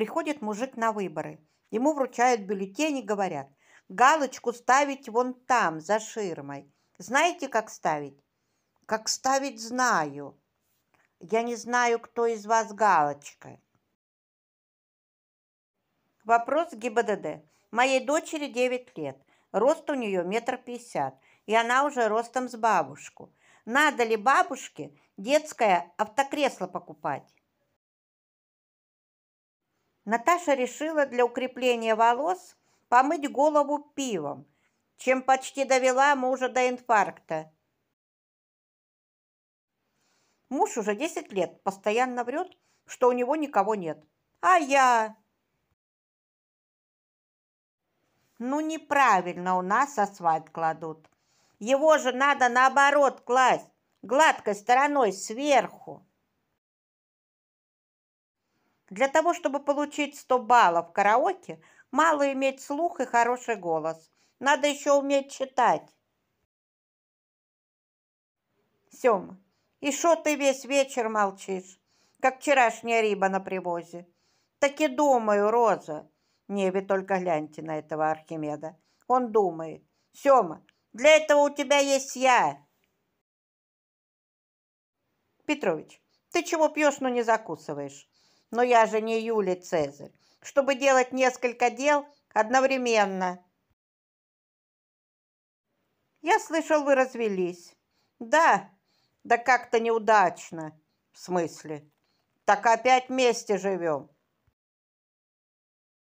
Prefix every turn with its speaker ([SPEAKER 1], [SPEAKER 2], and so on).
[SPEAKER 1] Приходит мужик на выборы. Ему вручают бюллетень и говорят, галочку ставить вон там, за ширмой. Знаете, как ставить? Как ставить, знаю. Я не знаю, кто из вас галочка. Вопрос ГИБДД. Моей дочери 9 лет. Рост у нее метр пятьдесят, и она уже ростом с бабушку. Надо ли бабушке детское автокресло покупать? Наташа решила для укрепления волос помыть голову пивом, чем почти довела мужа до инфаркта. Муж уже 10 лет постоянно врет, что у него никого нет. А я... Ну, неправильно у нас асфальт кладут. Его же надо наоборот класть, гладкой стороной сверху. Для того, чтобы получить 100 баллов в караоке, мало иметь слух и хороший голос. Надо еще уметь читать. Сёма, и что ты весь вечер молчишь, как вчерашняя риба на привозе? Так и думаю, Роза. Не, вы только гляньте на этого Архимеда. Он думает. Сёма, для этого у тебя есть я. Петрович, ты чего пьешь, но не закусываешь? Но я же не Юлий Цезарь, чтобы делать несколько дел одновременно. Я слышал, вы развелись. Да, да как-то неудачно. В смысле? Так опять вместе живем.